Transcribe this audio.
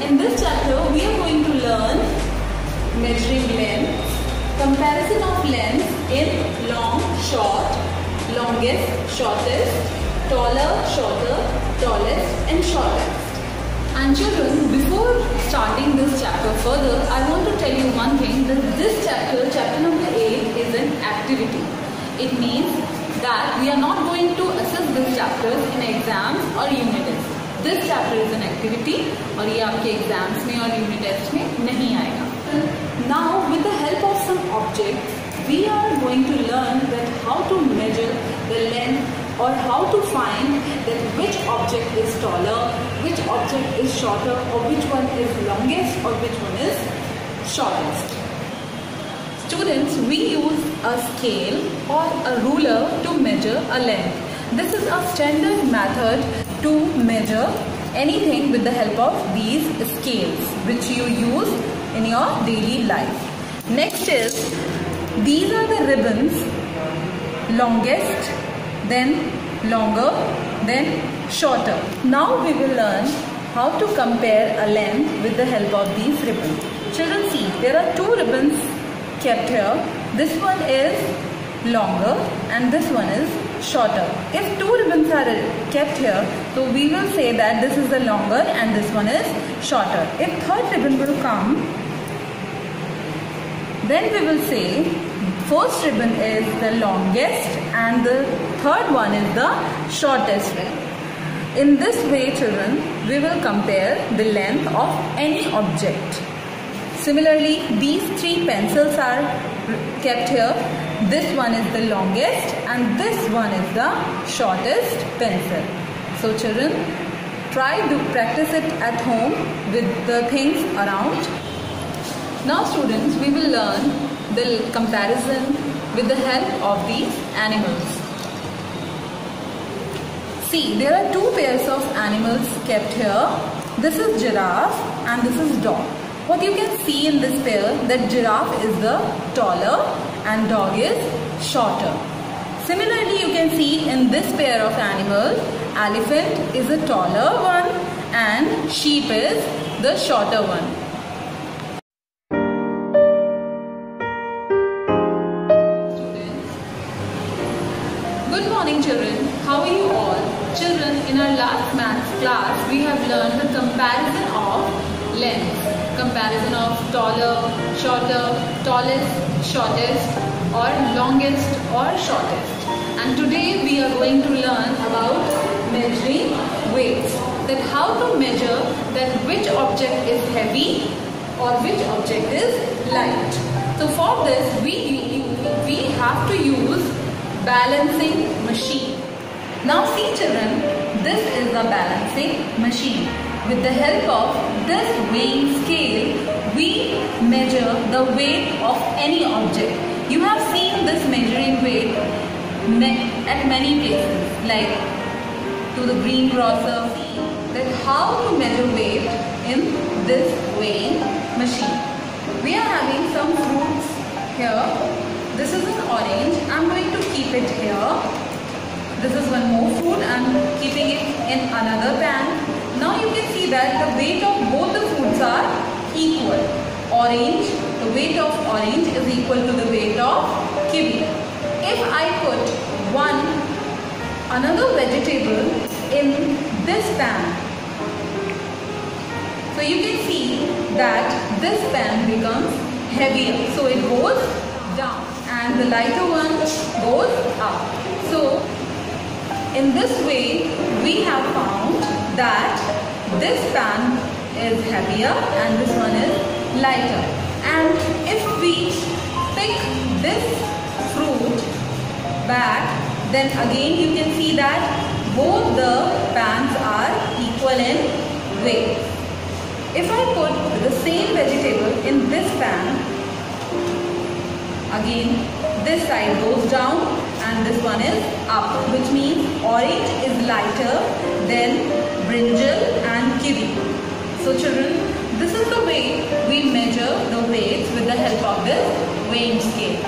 In this chapter, we are going to learn measuring length, comparison of length in long, short, longest, shortest, taller, shorter, tallest and shortest. And children, before starting this chapter further, I want to tell you one thing that this chapter, chapter number 8 is an activity. It means that we are not going to assess this chapter in exams or unit tests. This chapter is an activity और ये आपके exams में और unit test में नहीं आएगा. Now with the help of some objects, we are going to learn that how to measure the length or how to find that which object is taller, which object is shorter or which one is longest or which one is shortest. Students, we use a scale or a ruler to measure a length. This is a standard method to measure anything with the help of these scales which you use in your daily life. Next is these are the ribbons longest then longer then shorter. Now we will learn how to compare a length with the help of these ribbons. Children see there are two ribbons kept here. This one is longer and this one is shorter. If two ribbons are kept here, so we will say that this is the longer and this one is shorter. If third ribbon will come, then we will say first ribbon is the longest and the third one is the shortest. In this way children, we will compare the length of any object. Similarly, these three pencils are kept here. This one is the longest and this one is the shortest pencil. So children, try to practice it at home with the things around. Now students, we will learn the comparison with the help of these animals. See, there are two pairs of animals kept here. This is giraffe and this is dog. What you can see in this pair that giraffe is the taller and dog is shorter. Similarly, you can see in this pair of animals, elephant is the taller one and sheep is the shorter one. Good morning children. How are you all? Children, in our last maths class, we have learned the comparison of. Comparison of taller, shorter, tallest, shortest or longest or shortest. And today we are going to learn about measuring weights. That how to measure that which object is heavy or which object is light. So for this we, we have to use balancing machine. Now see children, this is a balancing machine. With the help of this weighing scale, we measure the weight of any object. You have seen this measuring weight at many places like to the green greengrocer that how to measure weight in this weighing machine. We are having some fruits here. This is an orange. I'm going to keep it here. This is one more fruit. I'm keeping it in another pan. Now you can see that the weight of both the fruits are equal. Orange, the weight of orange is equal to the weight of kiwi. If I put one another vegetable in this pan, so you can see that this pan becomes heavier. So it goes down and the lighter one goes up. So in this way we have found that this pan is heavier and this one is lighter. And if we pick this fruit back then again you can see that both the pans are equal in weight. If I put the same vegetable in this pan, again this side goes down and this one is up which means orange is lighter than brinjal and kiwi. So children, this is the way we measure the weights with the help of this weighing scale.